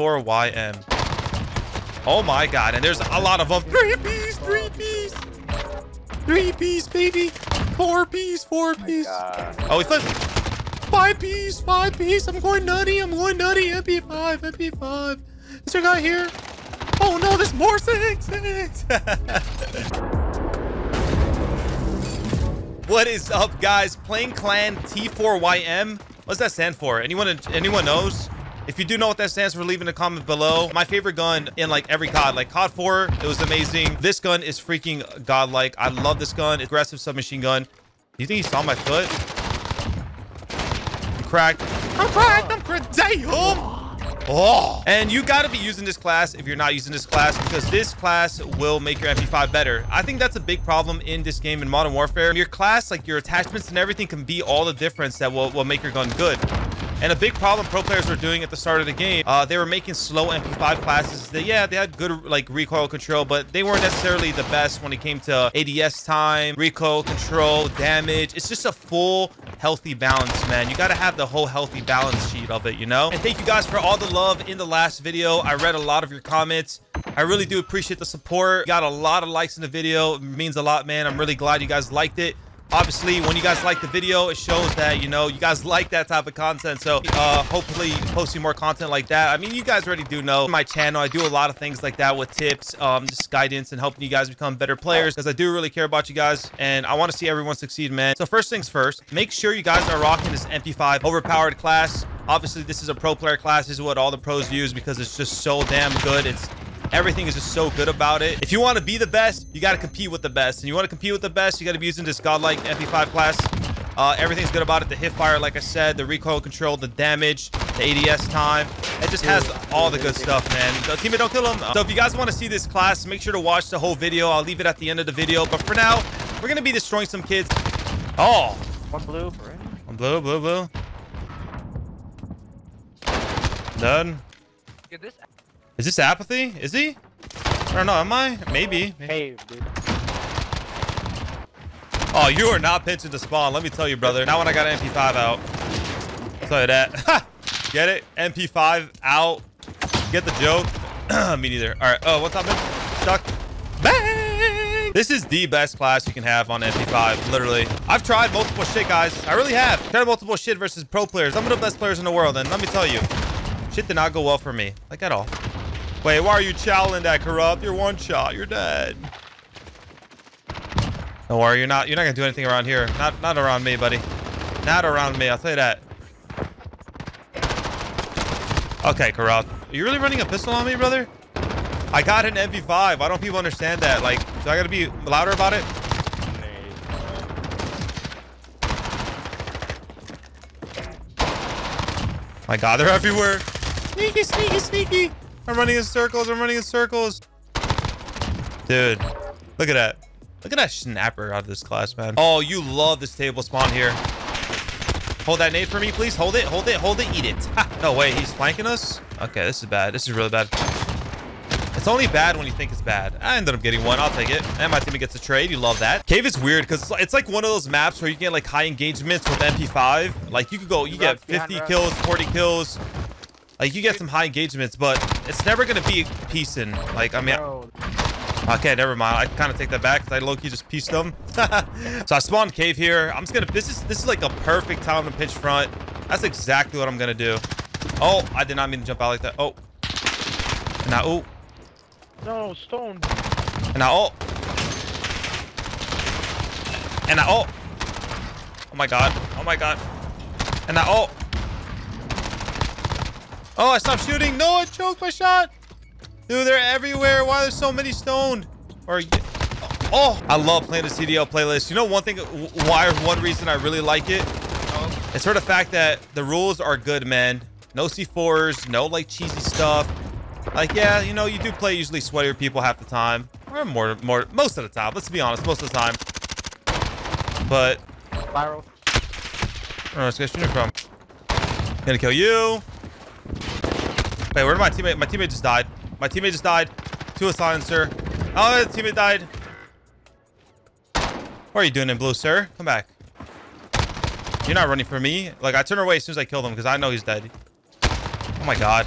T4YM. Oh my god, and there's a lot of them. Three piece, three piece. Three piece, baby. Four piece, four oh piece. Oh, he flipped. Five piece, five piece. I'm going nutty. I'm going nutty. MP5, MP5. Is there a guy here? Oh no, there's more six. six. what is up, guys? Playing Clan T4YM. What's that stand for? Anyone? Anyone knows? If you do know what that stands for, leave in the comment below. My favorite gun in like every COD, like COD 4, it was amazing. This gun is freaking godlike. I love this gun. Aggressive submachine gun. Do you think he saw my foot? I'm cracked. I'm cracked. I'm cracked. Damn. Oh, and you got to be using this class if you're not using this class because this class will make your MP5 better. I think that's a big problem in this game in Modern Warfare. Your class, like your attachments and everything can be all the difference that will, will make your gun good. And a big problem pro players were doing at the start of the game, uh, they were making slow MP5 classes. That yeah, they had good like recoil control, but they weren't necessarily the best when it came to ADS time, recoil control, damage. It's just a full healthy balance, man. You got to have the whole healthy balance sheet of it, you know? And thank you guys for all the love in the last video. I read a lot of your comments. I really do appreciate the support. Got a lot of likes in the video. It means a lot, man. I'm really glad you guys liked it obviously when you guys like the video it shows that you know you guys like that type of content. So uh hopefully posting more content like that. I mean you guys already do know my channel. I do a lot of things like that with tips um just guidance and helping you guys become better players because i do really care about you guys and i want to see everyone succeed man. So first things first make sure you guys are rocking this mp5 overpowered class. Obviously this is a pro player class. This is what all the pros use because it's just so damn good. It's Everything is just so good about it. If you want to be the best, you got to compete with the best. And you want to compete with the best, you got to be using this godlike MP5 class. Uh, everything's good about it. The hip fire, like I said, the recoil control, the damage, the ADS time. It just has all the good stuff, man. So, teammate, don't kill him. So if you guys want to see this class, make sure to watch the whole video. I'll leave it at the end of the video. But for now, we're going to be destroying some kids. Oh. One blue, right? One blue, blue, blue. Done. Get this is this apathy? Is he? I don't know. Am I? Maybe. Hey, dude. Oh, you are not pinching the spawn. Let me tell you, brother. Not when I got an MP5 out. I'll tell you that. Get it? MP5 out. Get the joke? me neither. All right. Oh, what's happening? Stuck. Bang! This is the best class you can have on MP5, literally. I've tried multiple shit, guys. I really have. Tried multiple shit versus pro players. I'm one of the best players in the world, and let me tell you, shit did not go well for me. Like, at all. Wait, why are you challenging that corrupt? You're one shot. You're dead. Don't worry, you're not you're not gonna do anything around here. Not not around me, buddy. Not around me, I'll you that. Okay, corrupt. Are you really running a pistol on me, brother? I got an MP5. Why don't people understand that? Like, do I gotta be louder about it? My god, they're everywhere. Sneaky, sneaky, sneaky. I'm running in circles. I'm running in circles. Dude, look at that. Look at that snapper out of this class, man. Oh, you love this table spawn here. Hold that nade for me, please. Hold it, hold it, hold it, eat it. Ha. No way, he's flanking us? Okay, this is bad. This is really bad. It's only bad when you think it's bad. I ended up getting one. I'll take it. And my teammate gets a trade. You love that. Cave is weird because it's like one of those maps where you get like high engagements with MP5. Like you could go, you get 50 kills, 40 kills. Like, you get some high engagements, but it's never going to be piecing. Like, I mean... Okay, never mind. I kind of take that back because I low-key just pieced them. so I spawned cave here. I'm just going to... This is this is like a perfect time to pinch front. That's exactly what I'm going to do. Oh, I did not mean to jump out like that. Oh. And now, oh. No, stone. And now, oh. And now, oh. Oh my god. Oh my god. And now, oh. Oh, I stopped shooting. No, I choked my shot. Dude, they're everywhere. Why are there so many stoned? Or oh, I love playing the CDL playlist. You know one thing, why one reason I really like it? It's for the fact that the rules are good, man. No C4s, no like cheesy stuff. Like, yeah, you know, you do play usually sweatier people half the time. Or more, more, most of the time. Let's be honest, most of the time. But. Spiral. Oh, this guy's shooting from. Gonna kill you. Wait, where did my teammate? My teammate just died. My teammate just died. To a silencer. Oh, the teammate died. What are you doing in blue, sir? Come back. You're not running for me. Like, I turn away as soon as I kill him because I know he's dead. Oh my god.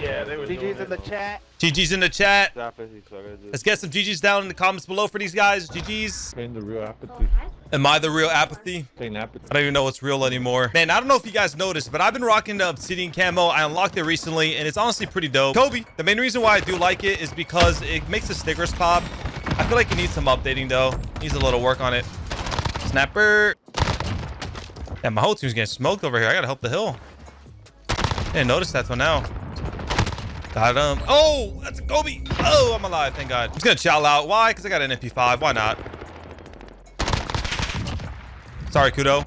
Yeah, they were doing GG's it. in the chat. GG's in the chat. Apathy, so I gotta just Let's get some GG's down in the comments below for these guys. GG's. train the real apathy. Oh, Am I the real apathy? Train apathy. I don't even know what's real anymore. Man, I don't know if you guys noticed, but I've been rocking the Obsidian camo. I unlocked it recently, and it's honestly pretty dope. Kobe, the main reason why I do like it is because it makes the stickers pop. I feel like it needs some updating, though. Needs a little work on it. Snapper. Yeah, my whole team's getting smoked over here. I gotta help the hill. Didn't notice that till now. Got him. Oh, that's a Kobe. Oh, I'm alive. Thank God. I'm just gonna chow out. Why? Because I got an MP5. Why not? Sorry, Kudo.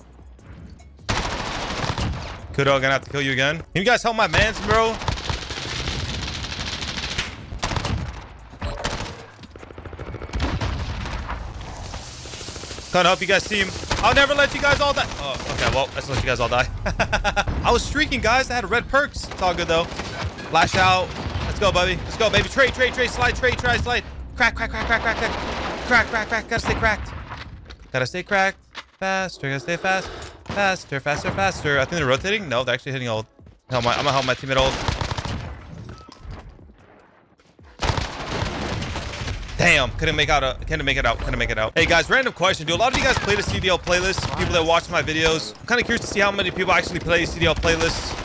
Kudo, gonna have to kill you again. Can you guys help my mans, bro? Can't help you guys see him. I'll never let you guys all die. Oh, okay. Well, let's let you guys all die. I was streaking, guys. I had red perks. It's all good, though. Flash out. Let's go, buddy. Let's go, baby. Trade, trade, trade, slide, trade, try, slide. Crack, crack, crack, crack, crack, crack. Crack, crack, crack. Gotta stay cracked. Gotta stay cracked. Faster. Gotta stay fast. Faster, faster, faster. I think they're rotating. No, they're actually hitting old. Help my, I'm gonna help my teammate old. Damn, couldn't make out a couldn't make it out, couldn't make it out. Hey guys, random question. Do a lot of you guys play the CDL playlist? People that watch my videos. I'm kind of curious to see how many people actually play CDL playlists.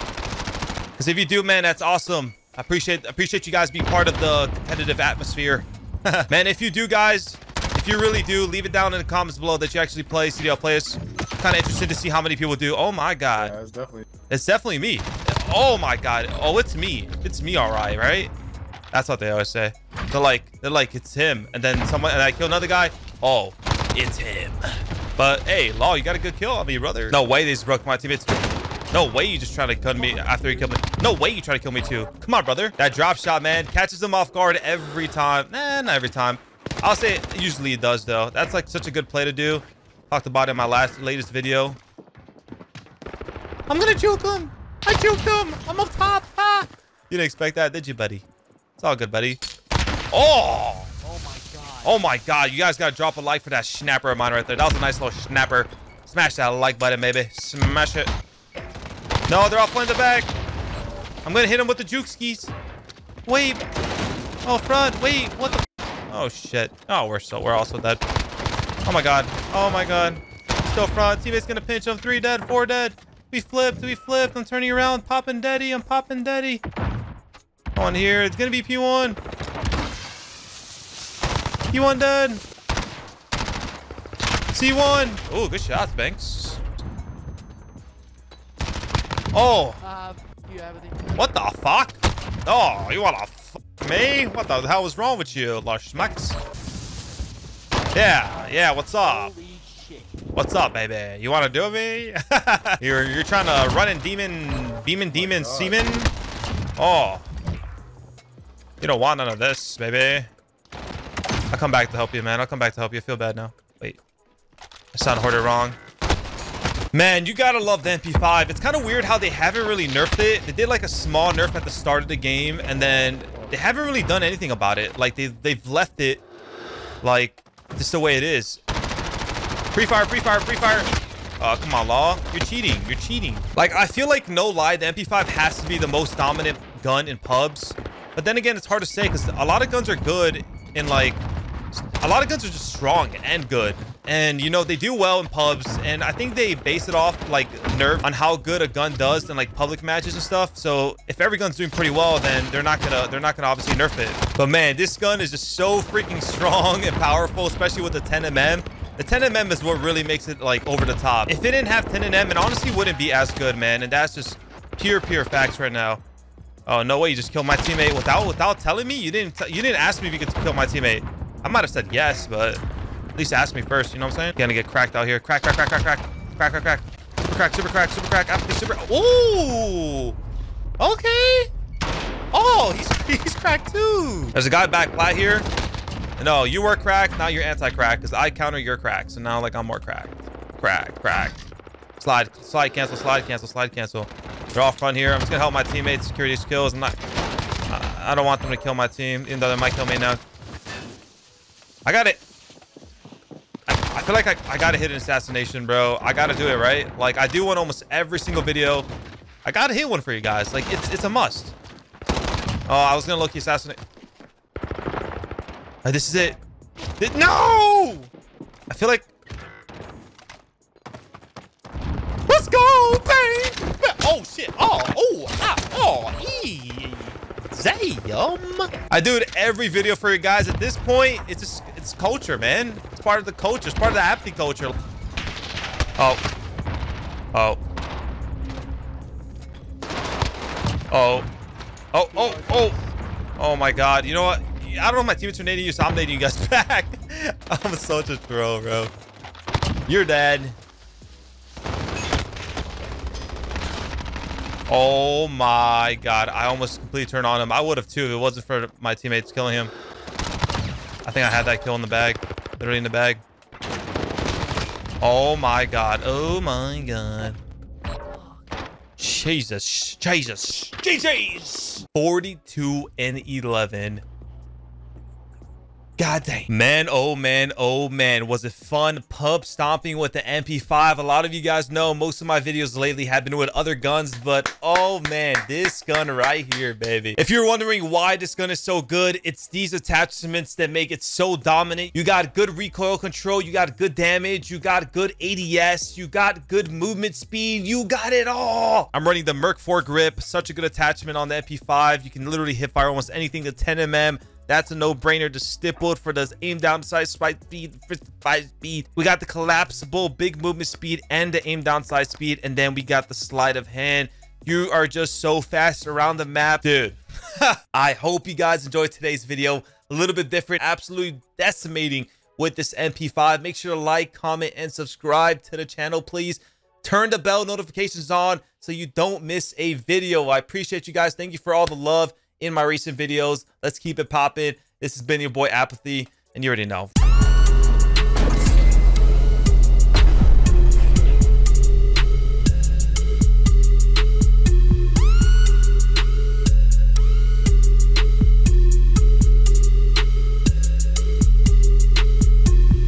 Because if you do, man, that's awesome. I appreciate appreciate you guys being part of the competitive atmosphere. man, if you do, guys, if you really do, leave it down in the comments below that you actually play CDL Players. Kind of interested to see how many people do. Oh my god. Yeah, it's definitely. It's definitely me. Oh my god. Oh, it's me. It's me, all right, right? That's what they always say. They're like, they're like, it's him. And then someone, and I kill another guy. Oh, it's him. But hey, Law, you got a good kill on me, brother. No way, they just broke my teammates. No way you just try to kill me after he killed me. No way you try to kill me too. Come on, brother. That drop shot, man, catches him off guard every time. Nah, not every time. I'll say usually it does though. That's like such a good play to do. Talked about it in my last latest video. I'm gonna juke him. I juked him. I'm up top. Ah. You didn't expect that, did you, buddy? It's all good, buddy. Oh! Oh my god. Oh my god, you guys gotta drop a like for that snapper of mine right there. That was a nice little snapper. Smash that like button, baby. Smash it. No, they're all playing the back. I'm gonna hit him with the juke skis. Wait. Oh, front. Wait, what the? Oh, shit. Oh, we're so, we're also dead. Oh my god. Oh my god. Still front. Teammate's gonna pinch him. Three dead, four dead. We flipped, we flipped. I'm turning around. Popping daddy. I'm popping daddy. On here. It's gonna be P1. P1 dead. C1. Oh, good shots, Banks. Oh, Uh, you have what the fuck? Oh, you wanna fuck me? What the hell was wrong with you, Lush Schmucks? Yeah, yeah, what's up? Holy. What's up, baby? You wanna do me? you're you're trying to run in demon, demon, demon, semen? Oh. You don't want none of this, baby. I'll come back to help you, man. I'll come back to help you. I feel bad now. Wait. I sound hoarded wrong. Man, you gotta love the MP5. It's kind of weird how they haven't really nerfed it. They did like a small nerf at the start of the game, and then they haven't really done anything about it. Like they they've left it like just the way it is. Free fire, free fire, free fire. Oh, come on, Law. You're cheating. You're cheating. Like, I feel like, no lie, the MP5 has to be the most dominant gun in pubs. But then again, it's hard to say because a lot of guns are good in, like... A lot of guns are just strong and good. And, you know, they do well in pubs. And I think they base it off, like, nerf on how good a gun does in, like, public matches and stuff. So, if every gun's doing pretty well, then they're not gonna, they're not gonna obviously nerf it. But, man, this gun is just so freaking strong and powerful, especially with the 10mm. The 10mm is what really makes it like over the top. If it didn't have 10mm, it honestly wouldn't be as good, man. And that's just pure, pure facts right now. Oh no way! You just killed my teammate without without telling me. You didn't you didn't ask me if you could kill my teammate. I might have said yes, but at least ask me first. You know what I'm saying? Gonna get cracked out here. Crack, crack, crack, crack, crack, crack, crack, crack, crack, super crack, super crack. After super. Ooh. Okay. Oh, he's he's cracked too. There's a guy back flat here. No, you were cracked. Now you're anti-crack because I counter your crack. So now like I'm more cracked. Crack, crack. Slide, slide, cancel, slide, cancel, slide, cancel. They're all front here. I'm just gonna help my teammates security skills. I'm not. I, I don't want them to kill my team, even though they might kill me now. I got it. I, feel like I, I gotta hit an assassination, bro. I gotta do it, right? Like I do one almost every single video. I gotta hit one for you guys. Like it's it's a must. Oh, I was gonna look you assassinate. Uh, this is it. Th- No! I feel like. Let's go, bang! Oh shit! Oh, oh, ah, oh, ee. Damn! I do it every video for you guys. At this point, it's just it's culture, man. It's part of the culture. It's part of the apathy culture. Oh. Oh. Oh. Oh, oh, oh. Oh my god. You know what? I don't know my teammates are nading you, so I'm nading you guys back. I'm such a troll, bro. You're dead. Oh my god. I almost completely turned on him. I would have too if it wasn't for my teammates killing him. I think I had that kill in the bag. Literally in the bag. Oh my god. Oh my god. Jesus. Jesus. Jesus. 42 and 11. God dang. Man, oh man, oh man. Was it fun pub stomping with the MP5? A lot of you guys know most of my videos lately have been with other guns, but oh man, this gun right here, baby. If you're wondering why this gun is so good, it's these attachments that make it so dominant. You got good recoil control, you got good damage, you got good ADS, you got good movement speed, you got it all. I'm running the Merc Foregrip, such a good attachment on the MP5. You can literally hit fire almost anything to 10 mm. That's a no-brainer. The stippled for the aim down size spike speed, 55 speed. We got the collapsible big movement speed and the aim down size speed. And then we got the sleight of hand. You are just so fast around the map. Dude, I hope you guys enjoyed today's video. A little bit different, absolutely decimating with this MP5. Make sure to like, comment, and subscribe to the channel, please. Turn the bell notifications on so you don't miss a video. I appreciate you guys. Thank you for all the love in my recent videos. Let's keep it popping. This has been your boy Apathy, and you already know.